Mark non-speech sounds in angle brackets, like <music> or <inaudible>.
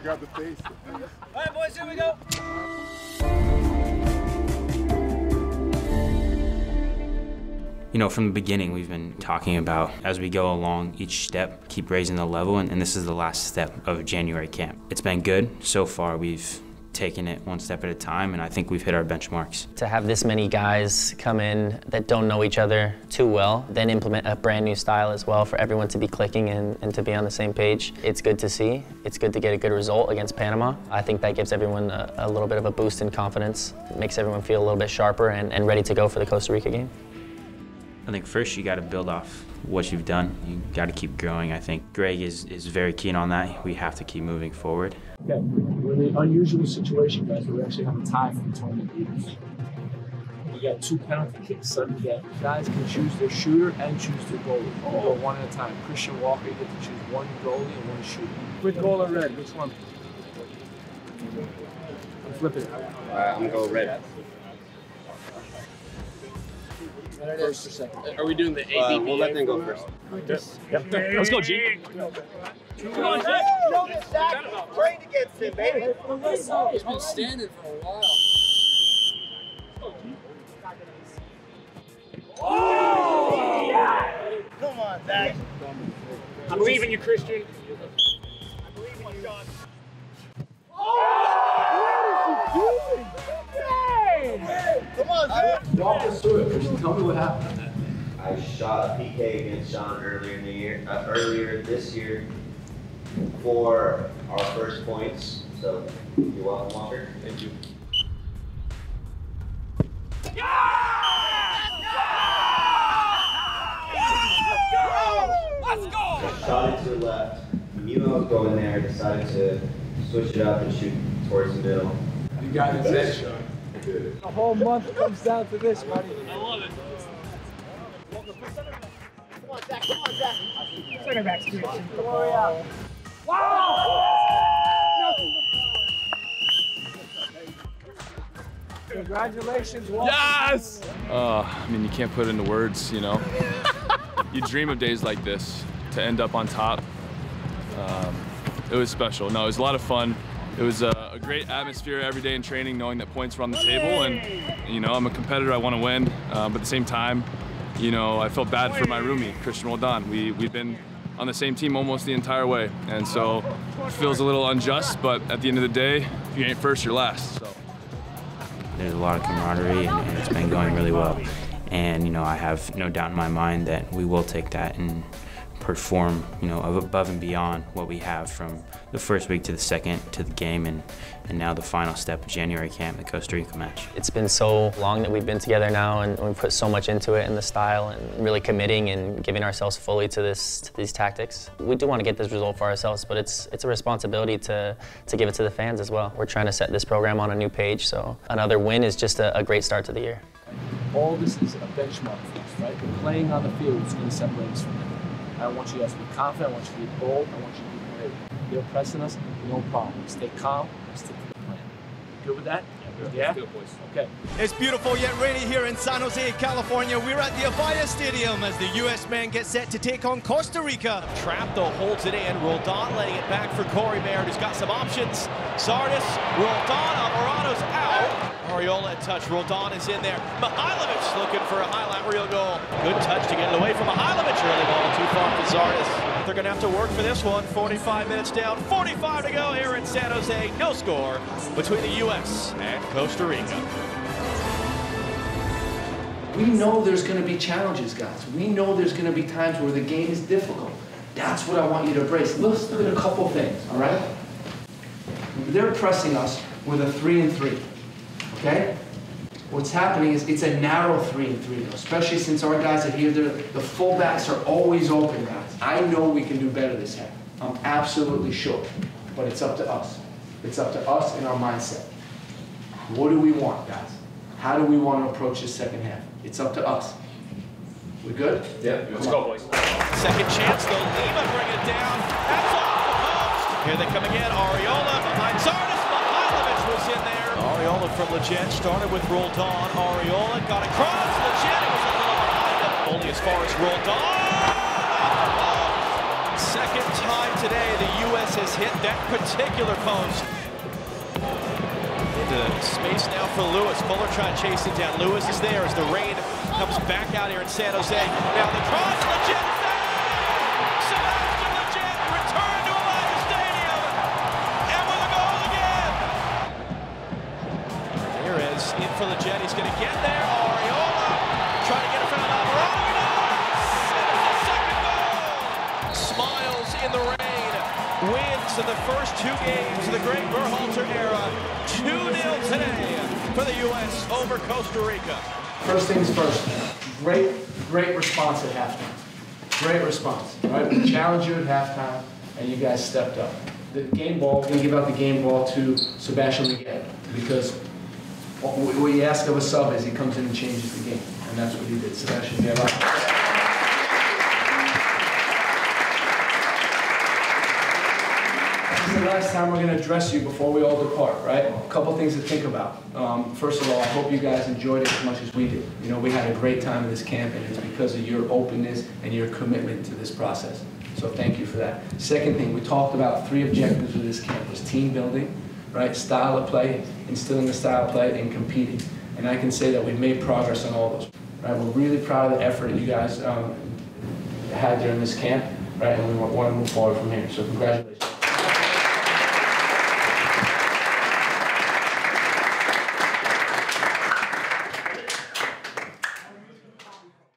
I got the face. All right, boys, here we go. You know, from the beginning, we've been talking about as we go along each step, keep raising the level, and, and this is the last step of January camp. It's been good. So far, we've taken it one step at a time, and I think we've hit our benchmarks. To have this many guys come in that don't know each other too well, then implement a brand new style as well for everyone to be clicking and, and to be on the same page, it's good to see. It's good to get a good result against Panama. I think that gives everyone a, a little bit of a boost in confidence, it makes everyone feel a little bit sharper and, and ready to go for the Costa Rica game. I think first you got to build off what you've done. You got to keep growing. I think Gregg is, is very keen on that. We have to keep moving forward. Okay, we're in an unusual situation, guys, where we actually have a tie for the tournament leaders. We got two penalty kicks sudden death. Guys can choose their shooter and choose their goalie. We go one at a time. Christian Walker, you get to choose one goalie and one shooter. Red goal or red? Which one? I'm flipping. All right, uh, I'm gonna go red. First or second? Are we doing the Uh, we'll let them go first. Yep. Let's go, G. Come on, Jack. Train against him, baby. He's been standing for a while. Oh! Come on, Zach. I believe in you, Christian. Come on, Zach. Walk us through it, Christian. Tell me what happened on that. I shot a PK against Sean earlier in the year, uh, earlier this year for our first points. So you're welcome, Walker. Thank you. I shot it to the left. Knew I was going there. Decided to switch it up and shoot towards the middle. You got this, Sean. The whole month comes down to this, buddy. I love it. Come on, Zach. Come on, Zach. Center back speed. Wow! Congratulations, Walker. Yes! Uh, I mean, you can't put it into words, you know. <laughs> you dream of days like this to end up on top. Um, it was special. No, it was a lot of fun. It was a, a great atmosphere every day in training, knowing that points were on the table. And, you know, I'm a competitor, I want to win. Uh, but at the same time, you know, I felt bad for my roomie, Christian Roldan. We, we've been on the same team almost the entire way. And so it feels a little unjust, but at the end of the day, if you ain't first, you're last. So. There's a lot of camaraderie, and, and it's been going really well. And you know, I have no doubt in my mind that we will take that and perform, you know, above and beyond what we have from the first week to the second to the game, and and now the final step of January camp, the Costa Rica match. It's been so long that we've been together now and we've put so much into it in the style and really committing and giving ourselves fully to this to these tactics. We do want to get this result for ourselves, but it's it's a responsibility to to give it to the fans as well. We're trying to set this program on a new page, so another win is just a, a great start to the year. All this is a benchmark for us, right? The playing on the field is going to separate us from them. I want you guys to be confident. I want you to be bold. I want you to be brave. They're pressing us, no problem. Stay calm. Stick to the plan. Good with that? Yeah. Okay. It's beautiful yet rainy here in San Jose, California. We're at the Avaya Stadium as the U.S. men get set to take on Costa Rica. Trapped though, holds it in. Roldan letting it back for Corey Baird, who's got some options. Zardes, Roldan, Alvarado's out. Arriola in touch. Roldan is in there. Mihailovic looking for a highlight reel goal. Good touch to get it away from Mihailovic. Early ball too far for Zardes. They're going to have to work for this one. 45 minutes down, 45 to go here in San Jose. No score between the U.S. and Costa Rica. We know there's going to be challenges, guys. We know there's going to be times where the game is difficult. That's what I want you to embrace. Let's look at a couple things, all right? They're pressing us with a three and three, okay? What's happening is it's a narrow three and three, though, especially since our guys are here. they're- The fullbacks are always open, guys. I know we can do better this half. I'm absolutely sure. But it's up to us. It's up to us and our mindset. What do we want, guys? How do we want to approach this second half? It's up to us. We good? Yeah. Let's go, boys. Second chance though, Lima bring it down. That's off the post. Here they come again. Arriola behind Zardes. Arriola from Lletget started with Roldan. Arriola got across. Lletget was a little behind him. Only as far as Roldan. Second time today, the U.S. has hit that particular post. Into space now for Lewis. Fuller trying to chase it down. Lewis is there as the rain comes back out here in San Jose. Now the cross, Lletget is the Jet. He's going to get there. Arriola trying to get from Alvarado. Goal! Smiles in the rain. Wins in the first two games of the great Berhalter era. 2-0 today for the U.S. over Costa Rica. First things first, great, great response at halftime. Great response, right? We challenged you at halftime, and you guys stepped up. The game ball, gonna give out the game ball to Sebastian Miguel, because what we ask of a sub is he comes in and changes the game, and that's what he did. Sebastian, you is the last time we're going to address you before we all depart, right? A couple things to think about. Um, first of all, I hope you guys enjoyed it as much as we did. You know, we had a great time in this camp, and it's because of your openness and your commitment to this process. So thank you for that. Second thing, we talked about three objectives of this camp was team building, right? Style of play, instilling the style of play, and competing. And I can say that we've made progress on all those. Right? We're really proud of the effort that you guys um, had during this camp, right? And we want to move forward from here. So congratulations.